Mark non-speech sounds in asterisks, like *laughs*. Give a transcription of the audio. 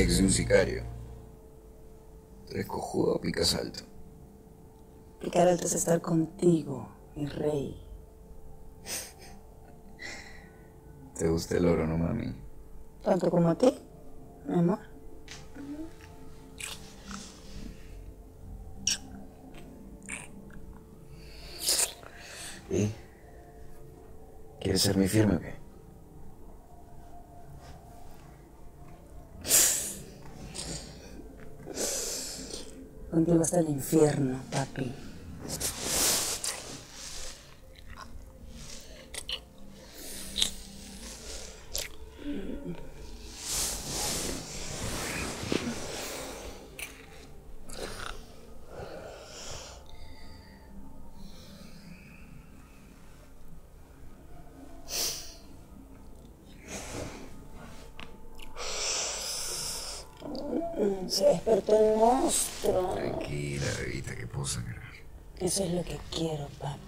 ex de un sicario. ¿Eres cojudo o picas alto? Picar alto es estar contigo, mi rey. *laughs* ¿Te gusta el oro, no mami? Tanto como a ti, mi amor. ¿Y? ¿Quieres ser mi firme o qué? Contigo hasta el infierno, papi. Se despertó el monstruo. Tranquila, bebita, que puedo sangrar. Eso es lo que quiero, papi.